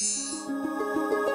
うん